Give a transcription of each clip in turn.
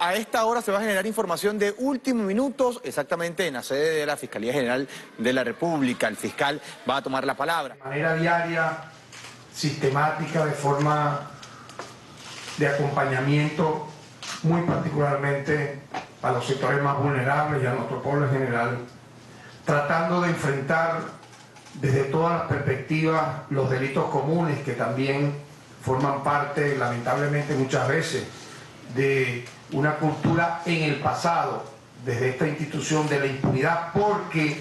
A esta hora se va a generar información de últimos minutos, exactamente en la sede de la Fiscalía General de la República. El fiscal va a tomar la palabra. De manera diaria, sistemática, de forma de acompañamiento, muy particularmente a los sectores más vulnerables y a nuestro pueblo en general, tratando de enfrentar desde todas las perspectivas los delitos comunes que también forman parte, lamentablemente muchas veces, de una cultura en el pasado, desde esta institución de la impunidad, porque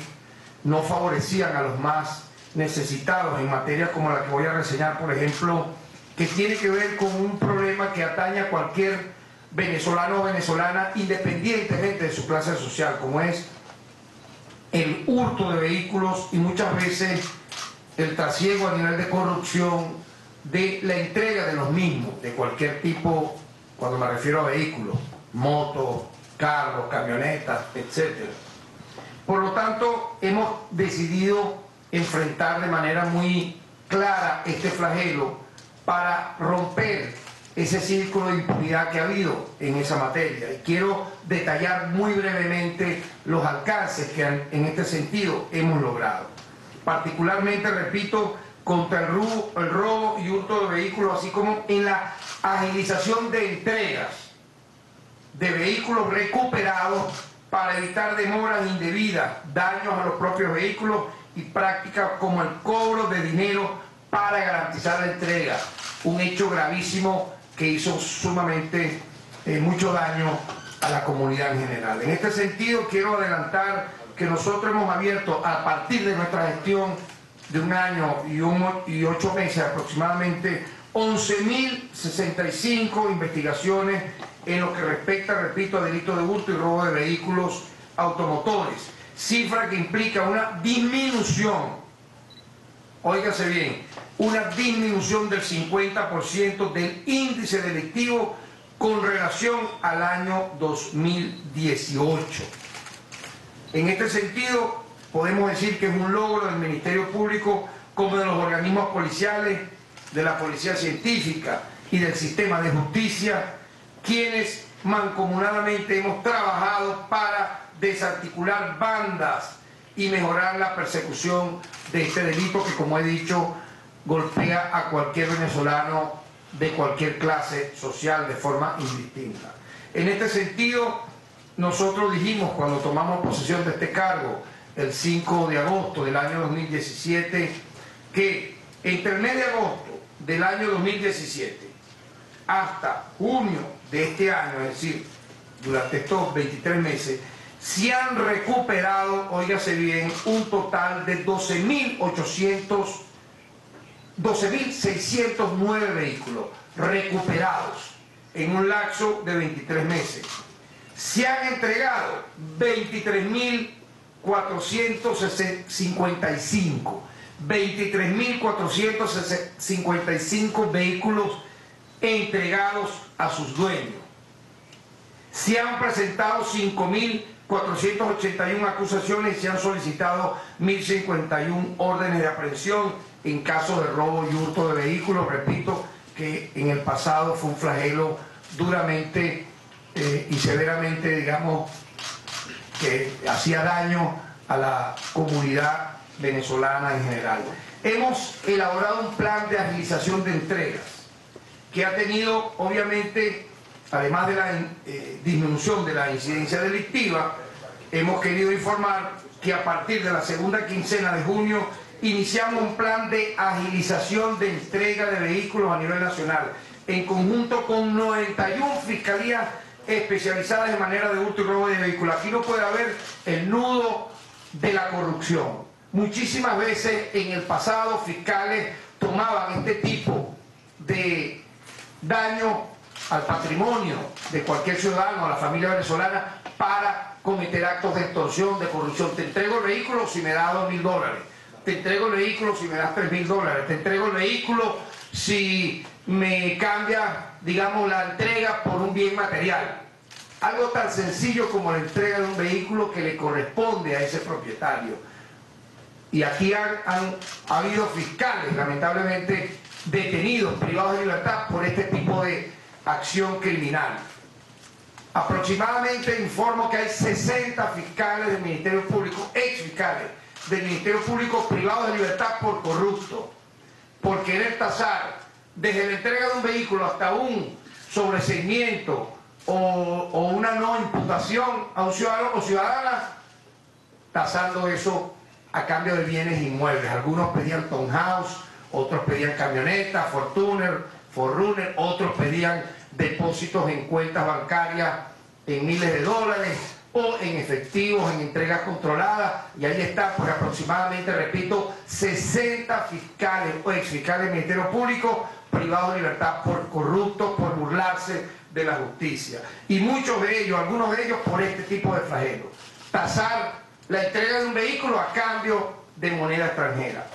no favorecían a los más necesitados en materias como la que voy a reseñar, por ejemplo, que tiene que ver con un problema que atañe a cualquier venezolano o venezolana independientemente de su clase social, como es el hurto de vehículos y muchas veces el trasiego a nivel de corrupción de la entrega de los mismos, de cualquier tipo, cuando me refiero a vehículos, motos, carros, camionetas, etc. Por lo tanto, hemos decidido enfrentar de manera muy clara este flagelo para romper ese círculo de impunidad que ha habido en esa materia. Y quiero detallar muy brevemente los alcances que en este sentido hemos logrado. Particularmente, repito, contra el robo, y hurto de vehículos, así como en la agilización de entregas de vehículos recuperados para evitar demoras indebidas, daños a los propios vehículos y prácticas como el cobro de dinero para garantizar la entrega. Un hecho gravísimo que hizo sumamente eh, mucho daño a la comunidad en general. En este sentido, quiero adelantar que nosotros hemos abierto a partir de nuestra gestión de un año y, ocho meses aproximadamente 11.065 investigaciones en lo que respecta, repito, a delitos de hurto y robo de vehículos automotores, cifra que implica una disminución, óigase bien, una disminución del 50% del índice delictivo con relación al año 2018. En este sentido, podemos decir que es un logro del Ministerio Público como de los organismos policiales, de la Policía Científica y del sistema de justicia, quienes mancomunadamente hemos trabajado para desarticular bandas y mejorar la persecución de este delito que, como he dicho, golpea a cualquier venezolano de cualquier clase social de forma indistinta. En este sentido, nosotros dijimos cuando tomamos posesión de este cargo, el 5 de agosto del año 2017, que entre el mes de agosto del año 2017 hasta junio de este año, es decir, durante estos 23 meses, se han recuperado, óigase bien, un total de 12.800 12.609 vehículos recuperados en un lapso de 23 meses. Se han entregado 23.455, 23.455 vehículos entregados a sus dueños. Se han presentado 5.481 acusaciones y se han solicitado 1.051 órdenes de aprehensión en caso de robo y hurto de vehículos. Repito que en el pasado fue un flagelo duramente eh, y severamente, digamos, que hacía daño a la comunidad venezolana en general. Hemos elaborado un plan de agilización de entregas que ha tenido, obviamente, además de la eh, disminución de la incidencia delictiva, hemos querido informar que a partir de la segunda quincena de junio iniciamos un plan de agilización de entrega de vehículos a nivel nacional, en conjunto con 91 fiscalías especializadas en manera de hurto y robo de vehículos. Aquí no puede haber el nudo de la corrupción. Muchísimas veces en el pasado fiscales tomaban este tipo de daño al patrimonio de cualquier ciudadano, a la familia venezolana, para cometer actos de extorsión, de corrupción. Te entrego el vehículo si me da dos mil dólares te entrego el vehículo si me das 3 mil dólares, te entrego el vehículo si me cambia, digamos, la entrega por un bien material. Algo tan sencillo como la entrega de un vehículo que le corresponde a ese propietario. Y aquí han, ha habido fiscales, lamentablemente, detenidos, privados de libertad por este tipo de acción criminal. Aproximadamente informo que hay 60 fiscales del Ministerio Público, ex fiscales del Ministerio Público privados de libertad por corrupto, por querer tasar desde la entrega de un vehículo hasta un sobreseimiento o, o una no imputación a un ciudadano o ciudadana, tasando eso a cambio de bienes inmuebles. Algunos pedían townhouse, otros pedían camionetas, Fortuner, Forrunner, otros pedían depósitos en cuentas bancarias en miles de dólares o en efectivos, en entregas controladas, y ahí está, pues aproximadamente, repito, 60 fiscales o exfiscales del Ministerio Público privados de libertad por corruptos, por burlarse de la justicia. Y muchos de ellos, algunos de ellos por este tipo de flagelos. Tasar la entrega de un vehículo a cambio de moneda extranjera.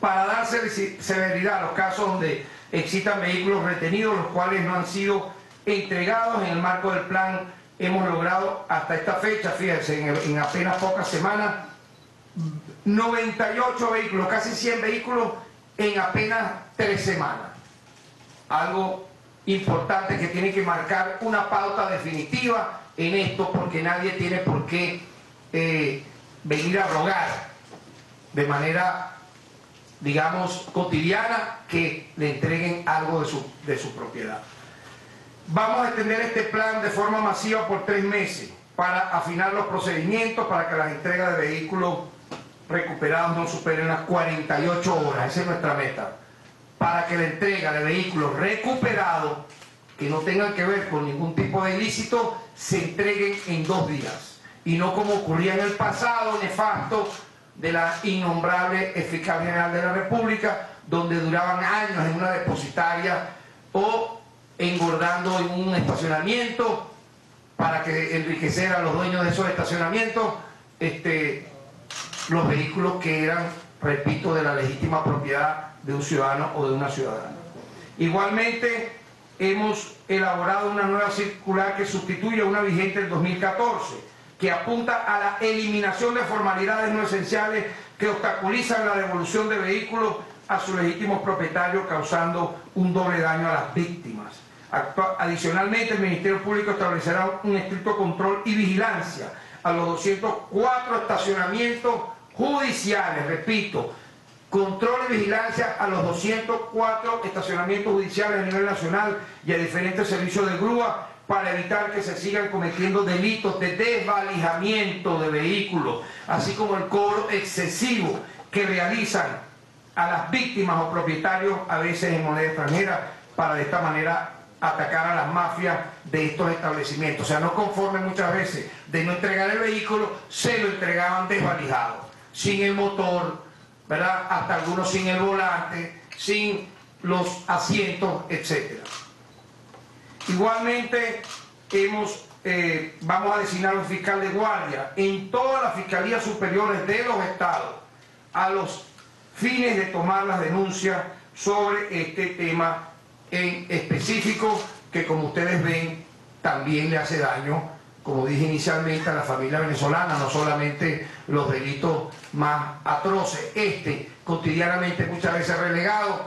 Para dar severidad a los casos donde existan vehículos retenidos, los cuales no han sido entregados en el marco del plan, hemos logrado hasta esta fecha, fíjense, en, apenas pocas semanas, 98 vehículos, casi 100 vehículos en apenas tres semanas. Algo importante que tiene que marcar una pauta definitiva en esto porque nadie tiene por qué eh, venir a rogar de manera, digamos, cotidiana que le entreguen algo de su, de su propiedad. Vamos a extender este plan de forma masiva por tres meses para afinar los procedimientos para que las entregas de vehículos recuperados no superen las 48 horas. Esa es nuestra meta. Para que la entrega de vehículos recuperados que no tengan que ver con ningún tipo de ilícito se entreguen en dos días. Y no como ocurría en el pasado nefasto de la innombrable fiscal general de la República, donde duraban años en una depositaria o engordando en un estacionamiento para que enriquecer a los dueños de esos estacionamientos este, los vehículos que eran, repito, de la legítima propiedad de un ciudadano o de una ciudadana. Igualmente, hemos elaborado una nueva circular que sustituye a una vigente del 2014, que apunta a la eliminación de formalidades no esenciales que obstaculizan la devolución de vehículos a sus legítimos propietarios, causando un doble daño a las víctimas. Adicionalmente, el Ministerio Público establecerá un estricto control y vigilancia a los 204 estacionamientos judiciales, repito, control y vigilancia a los 204 estacionamientos judiciales a nivel nacional y a diferentes servicios de grúa para evitar que se sigan cometiendo delitos de desvalijamiento de vehículos, así como el cobro excesivo que realizan a las víctimas o propietarios, a veces en moneda extranjera, para de esta manera atacar a las mafias de estos establecimientos. O sea, no conforme muchas veces de no entregar el vehículo, se lo entregaban desvalijado, sin el motor, ¿verdad? Hasta algunos sin el volante, sin los asientos, etc. Igualmente, hemos, eh, vamos a designar un fiscal de guardia en todas las fiscalías superiores de los estados a los fines de tomar las denuncias sobre este tema en específico que como ustedes ven también le hace daño, como dije inicialmente, a la familia venezolana, no solamente los delitos más atroces. Este, cotidianamente muchas veces relegado,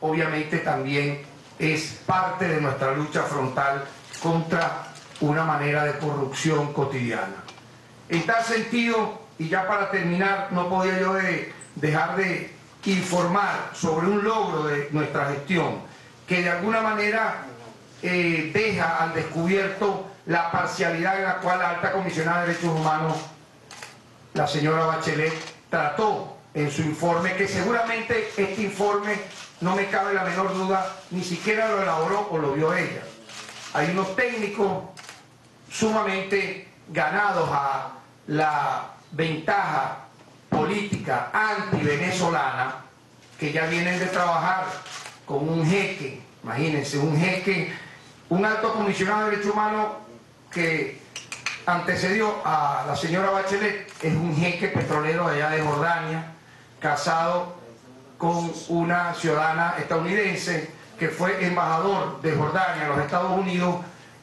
obviamente también es parte de nuestra lucha frontal contra una manera de corrupción cotidiana. En tal sentido, y ya para terminar, no podía yo dejar de informar sobre un logro de nuestra gestión que de alguna manera eh, deja al descubierto la parcialidad en la cual la alta comisionada de derechos humanos, la señora Bachelet, trató en su informe, que seguramente este informe, no me cabe la menor duda, ni siquiera lo elaboró o lo vio ella. Hay unos técnicos sumamente ganados a la ventaja política anti-venezolana que ya vienen de trabajar con un jeque, imagínense, un jeque, un alto comisionado de derechos humanos que antecedió a la señora Bachelet, es un jeque petrolero allá de Jordania, casado con una ciudadana estadounidense que fue embajador de Jordania en los Estados Unidos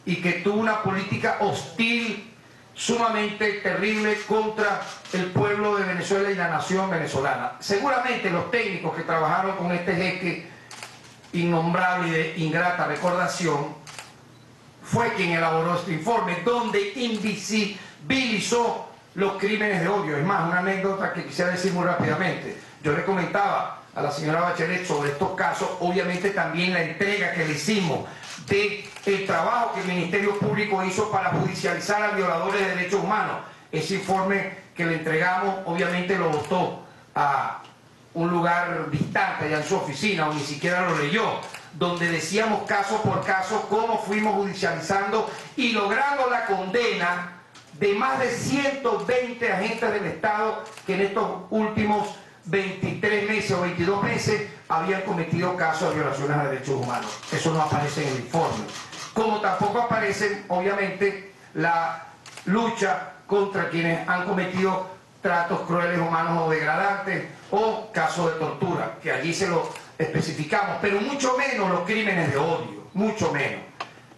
y que tuvo una política hostil sumamente terrible contra el pueblo de Venezuela y la nación venezolana. Seguramente los técnicos que trabajaron con este jeque innombrable y de ingrata recordación, fue quien elaboró este informe, donde invisibilizó los crímenes de odio. Es más, una anécdota que quisiera decir muy rápidamente. Yo le comentaba a la señora Bachelet sobre estos casos, obviamente también la entrega que le hicimos de el trabajo que el Ministerio Público hizo para judicializar a violadores de derechos humanos. Ese informe que le entregamos, obviamente lo votó a un lugar distante, allá en su oficina, o ni siquiera lo leyó, donde decíamos caso por caso cómo fuimos judicializando y logrando la condena de más de 120 agentes del Estado que en estos últimos 23 meses o 22 meses habían cometido casos de violaciones a derechos humanos. Eso no aparece en el informe. Como tampoco aparece, obviamente, la lucha contra quienes han cometido tratos crueles, humanos o degradantes o casos de tortura, que allí se lo especificamos, pero mucho menos los crímenes de odio, mucho menos.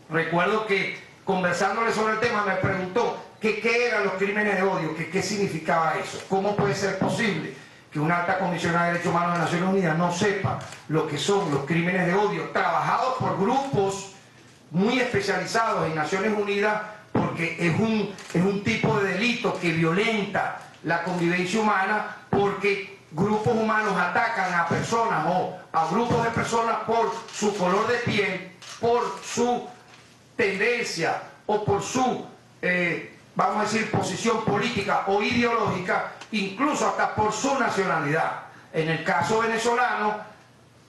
Recuerdo que conversándole sobre el tema me preguntó que qué eran los crímenes de odio, que qué significaba eso, cómo puede ser posible que una alta comisionada de derechos humanos de Naciones Unidas no sepa lo que son los crímenes de odio trabajados por grupos muy especializados en Naciones Unidas porque es un, es un tipo de delito que violenta la convivencia humana porque grupos humanos atacan a personas o a grupos de personas por su color de piel, por su tendencia o por su, eh, vamos a decir, posición política o ideológica, incluso hasta por su nacionalidad. En el caso venezolano,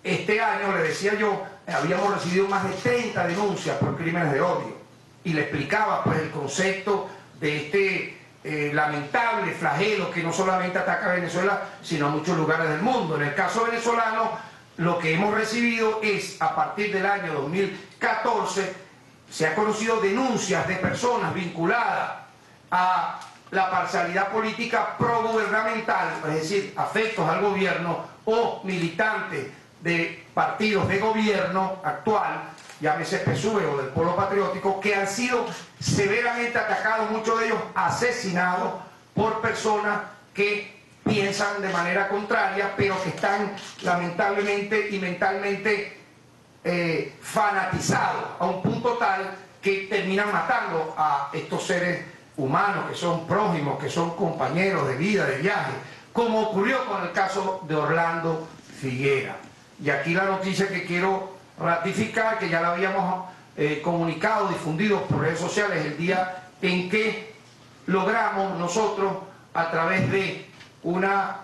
este año, le decía yo, habíamos recibido más de 30 denuncias por crímenes de odio. Y le explicaba pues el concepto de este eh, lamentable flagelo que no solamente ataca a Venezuela, sino a muchos lugares del mundo. En el caso venezolano, lo que hemos recibido es, a partir del año 2014, se ha conocido denuncias de personas vinculadas a la parcialidad política progubernamental, es decir, afectos al gobierno o militantes de partidos de gobierno actual, llámese PSUE o del Polo Patriótico, que han sido severamente atacados, muchos de ellos asesinados por personas que piensan de manera contraria, pero que están lamentablemente y mentalmente eh, fanatizados a un punto tal que terminan matando a estos seres humanos que son prójimos, que son compañeros de vida, de viaje, como ocurrió con el caso de Orlando Figuera. Y aquí la noticia que quiero ratificar, que ya la habíamos eh, comunicado, difundido por redes sociales el día en que logramos nosotros, a través de una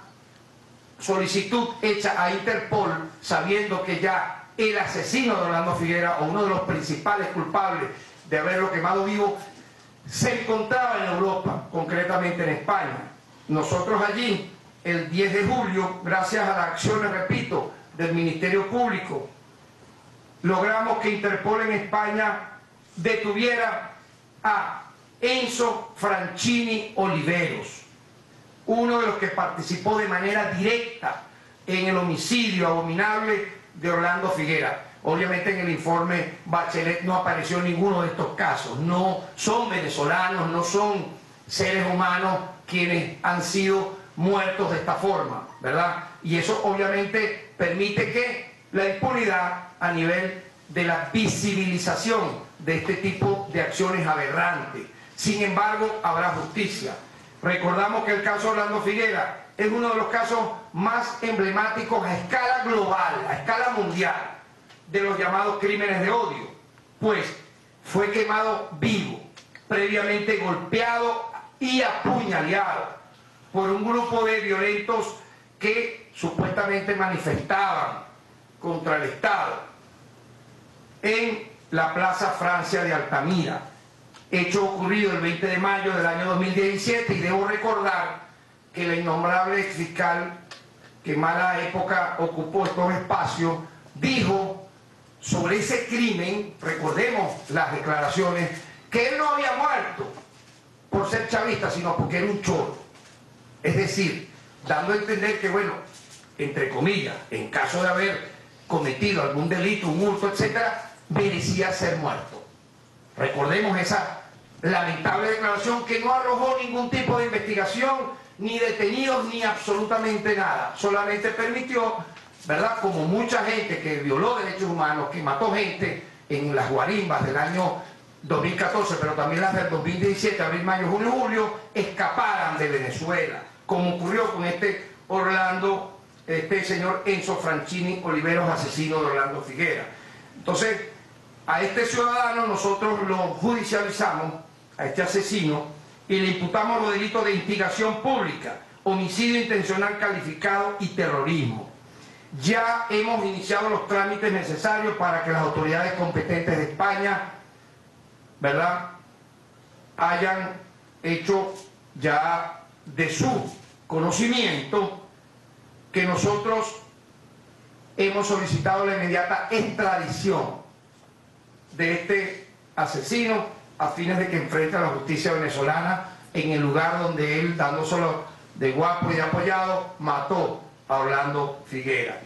solicitud hecha a Interpol, sabiendo que ya el asesino de Orlando Figuera, o uno de los principales culpables de haberlo quemado vivo, se encontraba en Europa, concretamente en España. Nosotros allí, el 10 de julio, gracias a las acciones, repito, del Ministerio Público, logramos que Interpol en España detuviera a Enzo Franchini Oliveros, uno de los que participó de manera directa en el homicidio abominable de Orlando Figuera. Obviamente en el informe Bachelet no apareció ninguno de estos casos. No son venezolanos, no son seres humanos quienes han sido muertos de esta forma, ¿verdad? Y eso obviamente permite que la impunidad a nivel de la visibilización de este tipo de acciones aberrantes. Sin embargo, habrá justicia. Recordamos que el caso Orlando Figuera es uno de los casos más emblemáticos a escala global, a escala mundial de los llamados crímenes de odio, pues fue quemado vivo, previamente golpeado y apuñaleado por un grupo de violentos que supuestamente manifestaban contra el Estado en la Plaza Francia de Altamira, hecho ocurrido el 20 de mayo del año 2017 y debo recordar que la innombrable fiscal que mala época ocupó estos espacios dijo sobre ese crimen, recordemos las declaraciones, que él no había muerto por ser chavista, sino porque era un choro. Es decir, dando a entender que, bueno, entre comillas, en caso de haber cometido algún delito, un hurto, etcétera, merecía ser muerto. Recordemos esa lamentable declaración que no arrojó ningún tipo de investigación, ni detenidos, ni absolutamente nada. Solamente permitió ¿verdad? Como mucha gente que violó derechos humanos, que mató gente en las guarimbas del año 2014, pero también las del 2017, abril, mayo, junio, julio, escaparan de Venezuela, como ocurrió con este Orlando, este señor Enzo Franchini Oliveros, asesino de Orlando Figuera. Entonces, a este ciudadano nosotros lo judicializamos, a este asesino, y le imputamos los delitos de instigación pública, homicidio intencional calificado y terrorismo. Ya hemos iniciado los trámites necesarios para que las autoridades competentes de España, ¿verdad?, hayan hecho ya de su conocimiento que nosotros hemos solicitado la inmediata extradición de este asesino a fines de que enfrente a la justicia venezolana en el lugar donde él, dándoselo de guapo y de apoyado, mató a Orlando Figuera.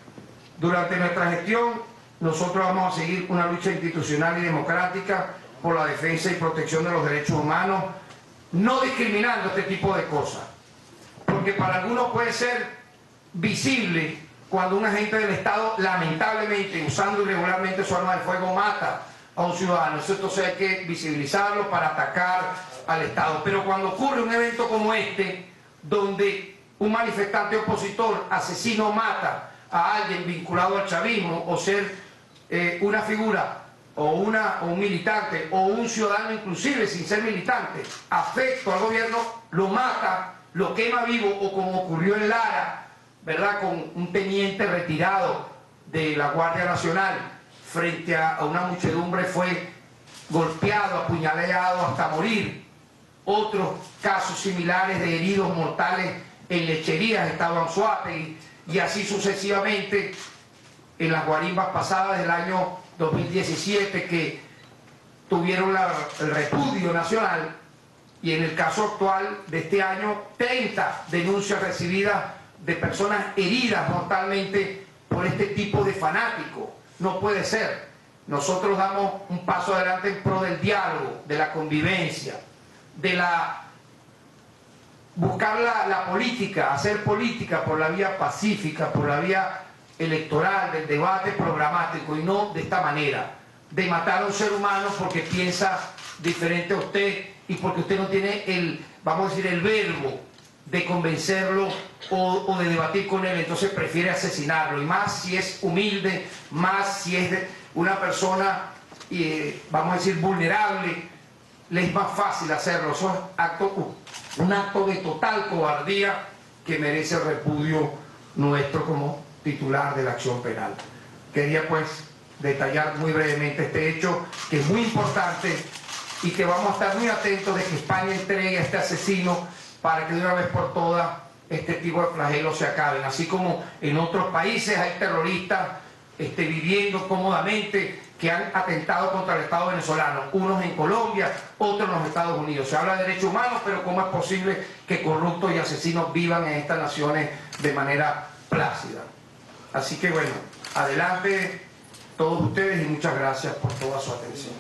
Durante nuestra gestión, nosotros vamos a seguir una lucha institucional y democrática por la defensa y protección de los derechos humanos, no discriminando este tipo de cosas. Porque para algunos puede ser visible cuando un agente del Estado, lamentablemente, usando irregularmente su arma de fuego, mata a un ciudadano. Entonces hay que visibilizarlo para atacar al Estado. Pero cuando ocurre un evento como este, donde un manifestante opositor, asesino, mata a alguien vinculado al chavismo o ser eh, una figura o, una, o un militante o un ciudadano inclusive sin ser militante, afecto al gobierno, lo mata, lo quema vivo o como ocurrió en Lara, ¿verdad? Con un teniente retirado de la Guardia Nacional frente a, una muchedumbre fue golpeado, apuñaleado hasta morir. Otros casos similares de heridos mortales en lecherías estaban suaves y así sucesivamente en las guarimbas pasadas del año 2017 que tuvieron el repudio nacional y en el caso actual de este año 30 denuncias recibidas de personas heridas mortalmente por este tipo de fanáticos. No puede ser. Nosotros damos un paso adelante en pro del diálogo, de la convivencia, de la buscar la, política, hacer política por la vía pacífica, por la vía electoral, del debate programático y no de esta manera, de matar a un ser humano porque piensa diferente a usted y porque usted no tiene el, vamos a decir, el verbo de convencerlo o, de debatir con él, entonces prefiere asesinarlo. Y más si es humilde, más si es una persona, eh, vamos a decir, vulnerable, le es más fácil hacerlo. Eso es un acto de total cobardía que merece repudio nuestro como titular de la acción penal. Quería pues detallar muy brevemente este hecho, que es muy importante y que vamos a estar muy atentos de que España entregue a este asesino para que de una vez por todas este tipo de flagelos se acaben. Así como en otros países hay terroristas este, viviendo cómodamente que han atentado contra el Estado venezolano, unos en Colombia, otros en los Estados Unidos. Se habla de derechos humanos, pero ¿cómo es posible que corruptos y asesinos vivan en estas naciones de manera plácida? Así que bueno, adelante todos ustedes y muchas gracias por toda su atención.